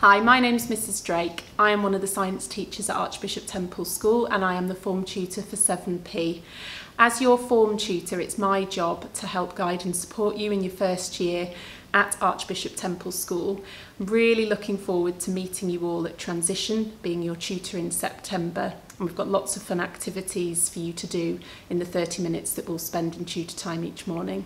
Hi, my name is Mrs Drake. I am one of the science teachers at Archbishop Temple School and I am the form tutor for 7P. As your form tutor, it's my job to help guide and support you in your first year at Archbishop Temple School. I'm really looking forward to meeting you all at transition, being your tutor in September. And we've got lots of fun activities for you to do in the 30 minutes that we'll spend in tutor time each morning.